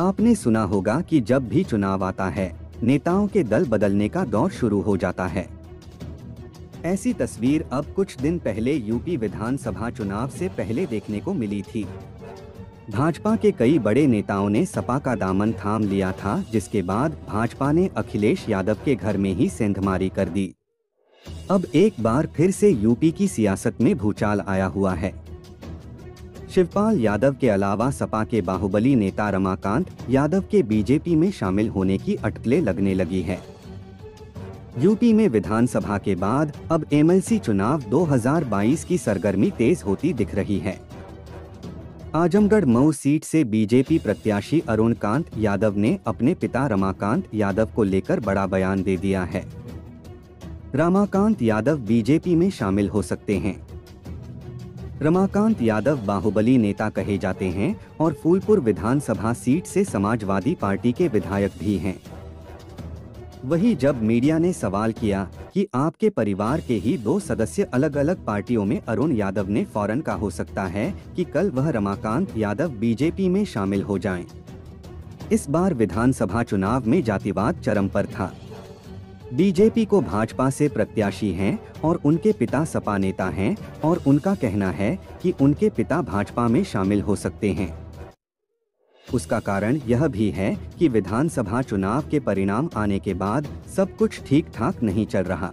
आपने सुना होगा कि जब भी चुनाव आता है, नेताओं के दल बदलने का दौर शुरू हो जाता है। ऐसी तस्वीर अब कुछ दिन पहले यूपी विधानसभा चुनाव से पहले देखने को मिली थी। भाजपा के कई बड़े नेताओं ने सपा का दामन थाम लिया था, जिसके बाद भाजपा ने अखिलेश यादव के घर में ही सेंधमारी कर दी। अब एक बार फिर से यूपी की सियासत में भूचाल आया हुआ है। शिवपाल यादव के अलावा सपा के बाहुबली नेता रमाकांत यादव के बीजेपी में शामिल होने की अटकलें लगने लगी है। यूपी में विधानसभा के बाद अब एमएलसी चुनाव 2022 की सरगर्मी तेज होती दिख रही है। आजमगढ़ मऊ सीट से बीजेपी प्रत्याशी अरुण कांत यादव ने अपने पिता रमाकांत यादव को लेकर बड़ा बयान दे दिया है। रमाकांत यादव बीजेपी में शामिल हो सकते हैं। रमाकांत यादव बाहुबली नेता कहे जाते हैं और फूलपुर विधानसभा सीट से समाजवादी पार्टी के विधायक भी हैं वही जब मीडिया ने सवाल किया कि आपके परिवार के ही दो सदस्य अलग अलग पार्टियों में अरुण यादव ने फ़ौरन का हो सकता है कि कल वह रमाकांत यादव बीजेपी में शामिल हो जाएँ। इस बार विधानसभा चुनाव में जातिवाद चरम पर था बीजेपी को भाजपा से प्रत्याशी हैं और उनके पिता सपा नेता हैं और उनका कहना है कि उनके पिता भाजपा में शामिल हो सकते हैं। उसका कारण यह भी है कि विधानसभा चुनाव के परिणाम आने के बाद सब कुछ ठीक ठाक नहीं चल रहा।